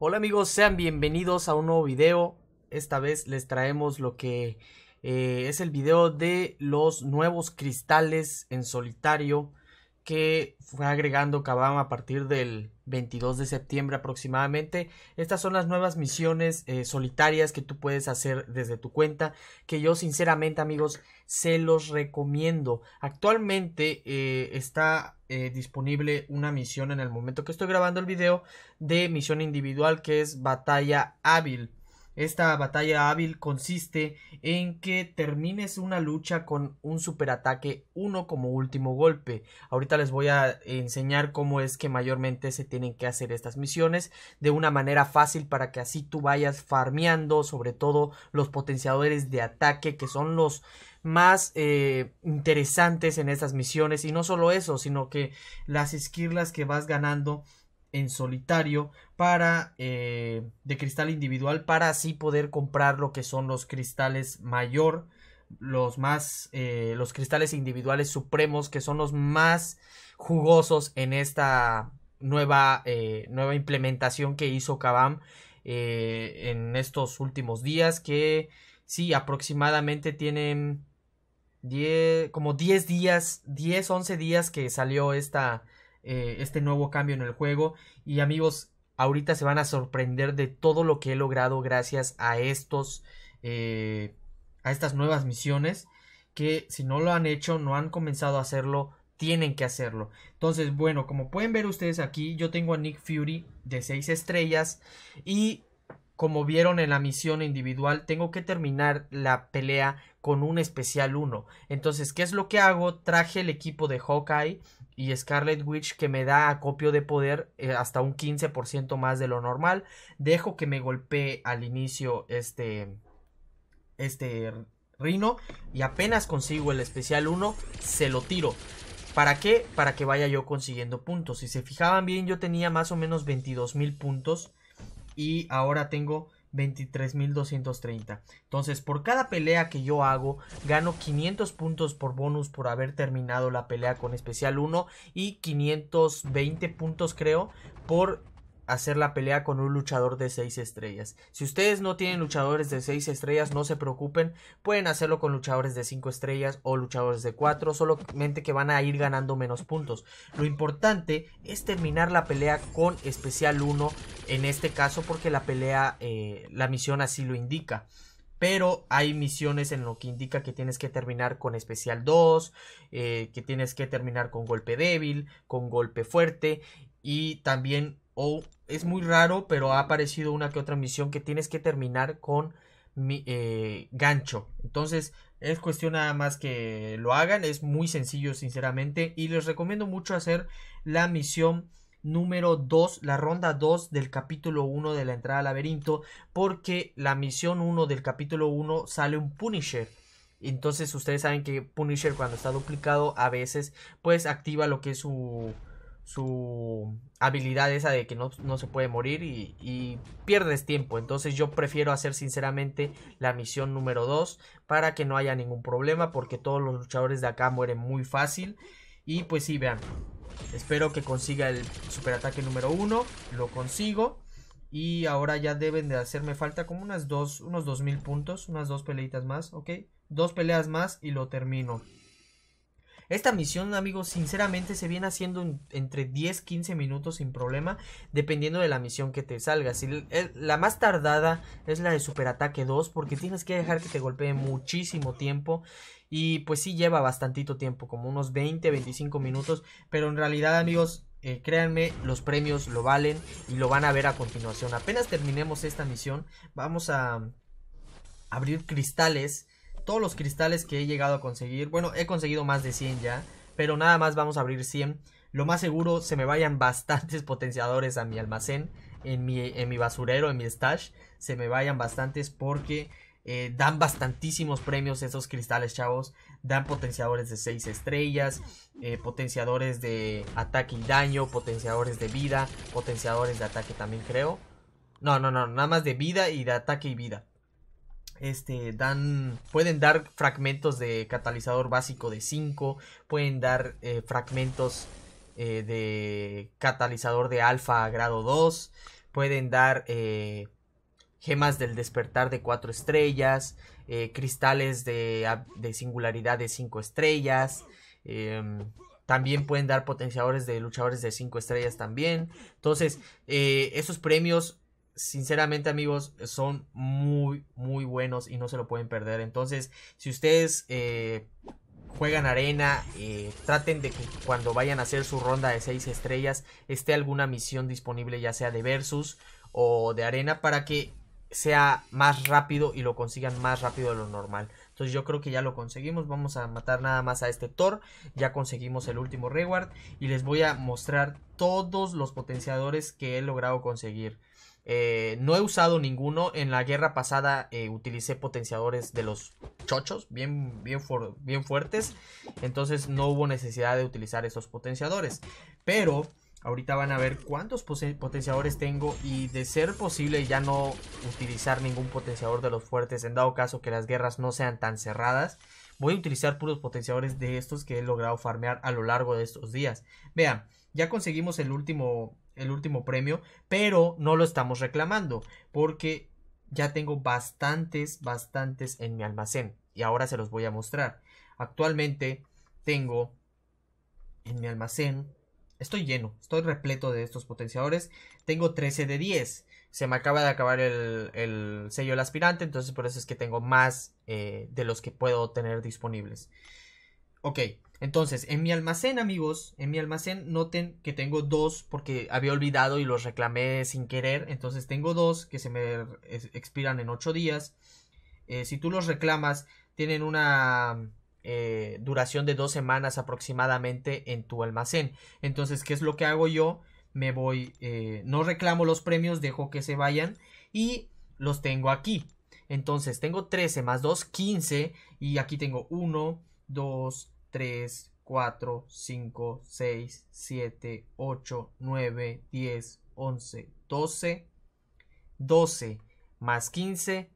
Hola amigos, sean bienvenidos a un nuevo video. Esta vez les traemos lo que eh, es el video de los nuevos cristales en solitario que fue agregando Kabam a partir del 22 de septiembre aproximadamente. Estas son las nuevas misiones eh, solitarias que tú puedes hacer desde tu cuenta, que yo sinceramente amigos se los recomiendo. Actualmente eh, está eh, disponible una misión en el momento que estoy grabando el video de misión individual que es batalla hábil. Esta batalla hábil consiste en que termines una lucha con un superataque 1 como último golpe. Ahorita les voy a enseñar cómo es que mayormente se tienen que hacer estas misiones de una manera fácil para que así tú vayas farmeando sobre todo los potenciadores de ataque que son los más eh, interesantes en estas misiones y no solo eso sino que las esquirlas que vas ganando en solitario para eh, de cristal individual para así poder comprar lo que son los cristales mayor los más eh, los cristales individuales supremos que son los más jugosos en esta nueva eh, nueva implementación que hizo Kabam en estos últimos días que sí aproximadamente tienen 10 como 10 días 10 11 días que salió esta eh, este nuevo cambio en el juego. Y amigos, ahorita se van a sorprender de todo lo que he logrado gracias a estos, eh, a estas nuevas misiones. Que si no lo han hecho, no han comenzado a hacerlo, tienen que hacerlo. Entonces, bueno, como pueden ver ustedes aquí, yo tengo a Nick Fury de 6 estrellas y como vieron en la misión individual, tengo que terminar la pelea con un especial 1. Entonces, ¿qué es lo que hago? Traje el equipo de Hawkeye y Scarlet Witch que me da acopio de poder eh, hasta un 15% más de lo normal. Dejo que me golpee al inicio este este Rino y apenas consigo el especial 1 se lo tiro. ¿Para qué? Para que vaya yo consiguiendo puntos. Si se fijaban bien yo tenía más o menos 22 mil puntos y ahora tengo 23.230. Entonces, por cada pelea que yo hago, gano 500 puntos por bonus por haber terminado la pelea con especial 1 y 520 puntos creo por hacer la pelea con un luchador de 6 estrellas. Si ustedes no tienen luchadores de 6 estrellas, no se preocupen, pueden hacerlo con luchadores de 5 estrellas o luchadores de 4, solamente que van a ir ganando menos puntos. Lo importante es terminar la pelea con especial 1 en este caso porque la pelea, eh, la misión así lo indica pero hay misiones en lo que indica que tienes que terminar con especial 2, eh, que tienes que terminar con golpe débil, con golpe fuerte y también o es muy raro, pero ha aparecido una que otra misión que tienes que terminar con mi, eh, gancho. Entonces es cuestión nada más que lo hagan, es muy sencillo sinceramente y les recomiendo mucho hacer la misión número 2, la ronda 2 del capítulo 1 de la entrada al laberinto, porque la misión 1 del capítulo 1 sale un Punisher. Entonces ustedes saben que Punisher cuando está duplicado a veces pues activa lo que es su su habilidad esa de que no, se puede morir y, pierdes tiempo. Entonces yo prefiero hacer sinceramente la misión número 2 para que no haya ningún problema porque todos los luchadores de acá mueren muy fácil. Y pues sí, vean. Espero que consiga el superataque número 1. Lo consigo. Y ahora ya deben de hacerme falta como unas dos, unos 2000 puntos. Unas dos peleitas más, ¿ok? Dos peleas más y lo termino. Esta misión, amigos, sinceramente se viene haciendo entre 10-15 minutos sin problema, dependiendo de la misión que te salga. Si la más tardada es la de Superataque 2, porque tienes que dejar que te golpee muchísimo tiempo. Y pues sí lleva bastantito tiempo, como unos 20-25 minutos. Pero en realidad, amigos, eh, créanme, los premios lo valen y lo van a ver a continuación. Apenas terminemos esta misión, vamos a abrir cristales todos los cristales que he llegado a conseguir. Bueno, he conseguido más de 100 ya, pero nada más vamos a abrir 100. Lo más seguro se me vayan bastantes potenciadores a mi almacén, en mi, en mi basurero, en mi stash. Se me vayan bastantes porque eh, dan bastantísimos premios esos cristales, chavos. Dan potenciadores de 6 estrellas, eh, potenciadores de ataque y daño, potenciadores de vida, potenciadores de ataque también creo. No, no, no, nada más de vida y de ataque y vida este dan pueden dar fragmentos de catalizador básico de 5 pueden dar eh, fragmentos eh, de catalizador de alfa grado 2 pueden dar gemas del despertar de 4 estrellas, cristales de, de, singularidad de 5 estrellas. Em, también pueden dar potenciadores de luchadores de 5 estrellas también. Entonces, esos premios sinceramente amigos son muy muy buenos y no se lo pueden perder. Entonces si ustedes eh, juegan arena eh, traten de que cuando vayan a hacer su ronda de 6 estrellas esté alguna misión disponible ya sea de versus o de arena para que sea más rápido y lo consigan más rápido de lo normal. Entonces yo creo que ya lo conseguimos. Vamos a matar nada más a este Thor. Ya conseguimos el último reward y les voy a mostrar todos los potenciadores que he logrado conseguir eh, no he usado ninguno. En la guerra pasada eh, utilicé potenciadores de los chochos, bien, bien, bien fuertes. Entonces no hubo necesidad de utilizar esos potenciadores. Pero ahorita van a ver cuántos potenciadores tengo. Y de ser posible ya no utilizar ningún potenciador de los fuertes. En dado caso que las guerras no sean tan cerradas. Voy a utilizar puros potenciadores de estos que he logrado farmear a lo largo de estos días. Vean, ya conseguimos el último el último premio, pero no lo estamos reclamando porque ya tengo bastantes, bastantes en mi almacén y ahora se los voy a mostrar. Actualmente tengo en mi almacén, estoy lleno, estoy repleto de estos potenciadores, tengo 13 de 10. Se me acaba de acabar el, sello del aspirante, entonces por eso es que tengo más eh, de los que puedo tener disponibles. Ok, entonces, en mi almacén, amigos, en mi almacén noten que tengo dos porque había olvidado y los reclamé sin querer. Entonces tengo dos que se me expiran en ocho días. Eh, si tú los reclamas, tienen una eh, duración de dos semanas aproximadamente en tu almacén. Entonces, ¿qué es lo que hago yo? Me voy, eh, no reclamo los premios, dejo que se vayan y los tengo aquí. Entonces, tengo 13 más 2, 15 y aquí tengo 1, 2, 3, 4, 5, 6, 7, 8, 9, 10, 11, 12, 12 más 15,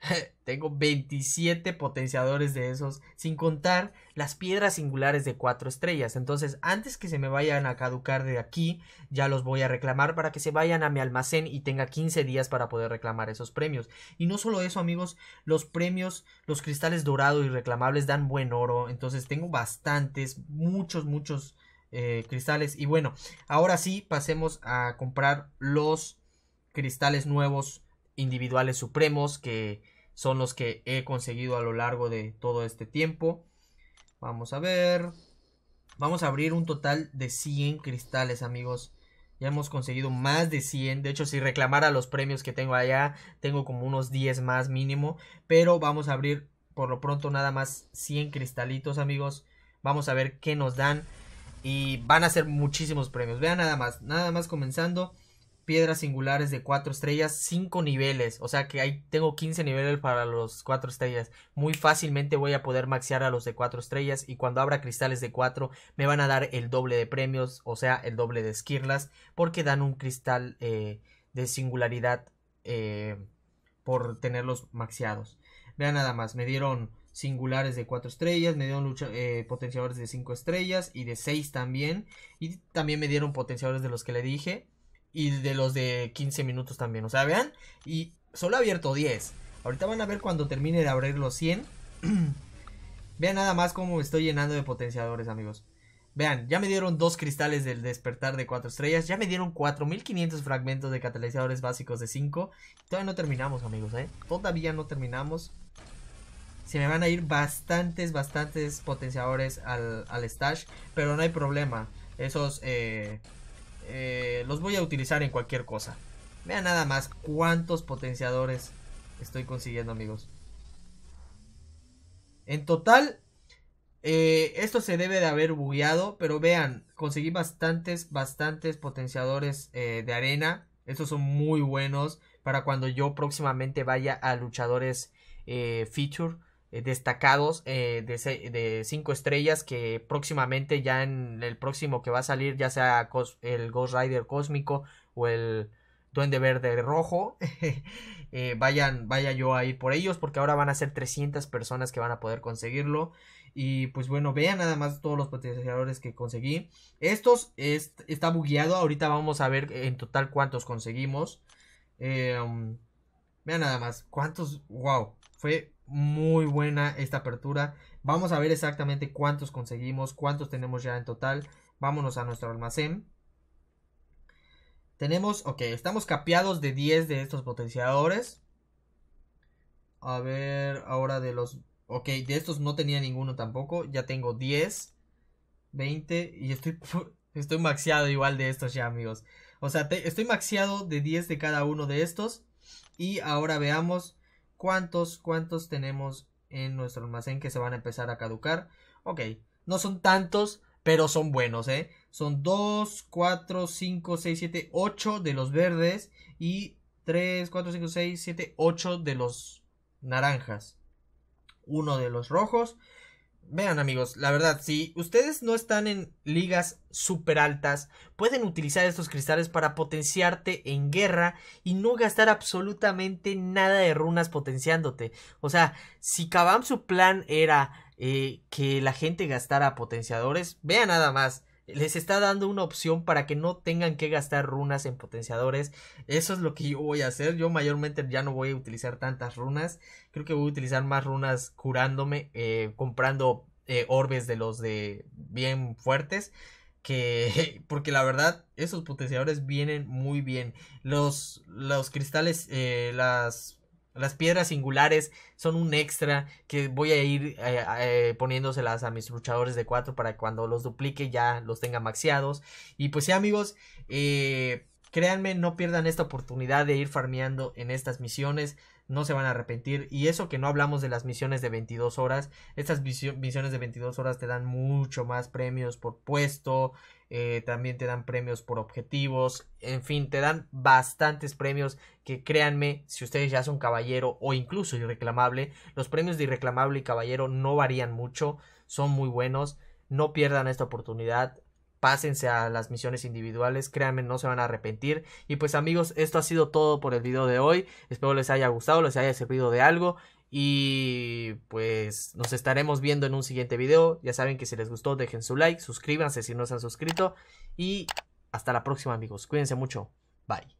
tengo 27 potenciadores de esos, sin contar las piedras singulares de 4 estrellas. Entonces, antes que se me vayan a caducar de aquí, ya los voy a reclamar para que se vayan a mi almacén y tenga 15 días para poder reclamar esos premios. Y no solo eso, amigos, los premios, los cristales dorados y reclamables dan buen oro. Entonces, tengo bastantes, muchos, muchos eh, cristales. Y bueno, ahora sí, pasemos a comprar los cristales nuevos individuales supremos que son los que he conseguido a lo largo de todo este tiempo. Vamos a ver. Vamos a abrir un total de 100 cristales, amigos. Ya hemos conseguido más de 100. De hecho, si reclamara los premios que tengo allá, tengo como unos 10 más mínimo. Pero vamos a abrir por lo pronto nada más 100 cristalitos, amigos. Vamos a ver qué nos dan. Y van a ser muchísimos premios. Vean nada más. Nada más comenzando piedras singulares de 4 estrellas, 5 niveles. O sea que ahí tengo 15 niveles para los 4 estrellas. Muy fácilmente voy a poder maxear a los de 4 estrellas. Y cuando abra cristales de 4 me van a dar el doble de premios. O sea, el doble de esquirlas. Porque dan un cristal eh, de singularidad eh, por tenerlos maxeados. Vean nada más, me dieron singulares de 4 estrellas, me dieron eh, potenciadores de 5 estrellas y de 6 también. Y también me dieron potenciadores de los que le dije y de los de 15 minutos también. O sea, vean, y solo he abierto 10. Ahorita van a ver cuando termine de abrir los 100. vean nada más cómo estoy llenando de potenciadores, amigos. Vean, ya me dieron dos cristales del despertar de 4 estrellas. Ya me dieron 4500 fragmentos de catalizadores básicos de 5. Todavía no terminamos, amigos, ¿eh? Todavía no terminamos. Se me van a ir bastantes, bastantes potenciadores al, al stash. Pero no hay problema. Esos, eh, eh, los voy a utilizar en cualquier cosa. Vean nada más cuántos potenciadores estoy consiguiendo, amigos. En total, eh, esto se debe de haber bugueado, pero vean, conseguí bastantes, bastantes potenciadores eh, de arena. Estos son muy buenos para cuando yo próximamente vaya a luchadores feature eh, destacados eh, de 5 estrellas que próximamente ya en el próximo que va a salir ya sea el Ghost Rider cósmico o el Duende Verde Rojo eh, vayan vaya yo a ir por ellos porque ahora van a ser 300 personas que van a poder conseguirlo Y pues bueno, vean nada más todos los potenciadores que conseguí. Estos está bugueado. Ahorita vamos a ver en total cuántos conseguimos. Em, vean nada más. Cuántos. Wow. Fue muy buena esta apertura. Vamos a ver exactamente cuántos conseguimos. Cuántos tenemos ya en total. Vámonos a nuestro almacén. Tenemos, ok, estamos capeados de 10 de estos potenciadores. A ver, ahora de los Ok, de estos no tenía ninguno tampoco. Ya tengo 10, 20 y estoy, estoy maxeado igual de estos ya, amigos. O sea, estoy maxeado de 10 de cada uno de estos. Y ahora veamos cuántos, cuántos tenemos en nuestro almacén que se van a empezar a caducar. Ok, no son tantos, pero son buenos, ¿eh? Son 2, 4, 5, 6, 7, 8 de los verdes y 3, 4, 5, 6, 7, 8 de los naranjas uno de los rojos. Vean amigos, la verdad, si ustedes no están en ligas super altas, pueden utilizar estos cristales para potenciarte en guerra y no gastar absolutamente nada de runas potenciándote. O sea, si Kabam su plan era eh, que la gente gastara potenciadores, vean nada más les está dando una opción para que no tengan que gastar runas en potenciadores. Eso es lo que yo voy a hacer. Yo mayormente ya no voy a utilizar tantas runas. Creo que voy a utilizar más runas curándome, eh, comprando eh, orbes de los de bien fuertes. Que, porque la verdad, esos potenciadores vienen muy bien. Los, los cristales, eh, las las piedras singulares son un extra que voy a ir eh, eh, poniéndoselas a mis luchadores de 4 para que cuando los duplique ya los tenga maxiados. Y pues sí amigos, eh, créanme, no pierdan esta oportunidad de ir farmeando en estas misiones no se van a arrepentir. Y eso que no hablamos de las misiones de 22 horas. Estas misiones de 22 horas te dan mucho más premios por puesto. Eh, también te dan premios por objetivos. En fin, te dan bastantes premios que créanme, si ustedes ya son caballero o incluso irreclamable, los premios de irreclamable y caballero no varían mucho. Son muy buenos. No pierdan esta oportunidad pásense a las misiones individuales, créanme, no se van a arrepentir. Y pues amigos, esto ha sido todo por el video de hoy. Espero les haya gustado, les haya servido de algo. Y pues nos estaremos viendo en un siguiente video. Ya saben que si les gustó, dejen su like, suscríbanse si no se han suscrito. Y hasta la próxima amigos. Cuídense mucho. Bye.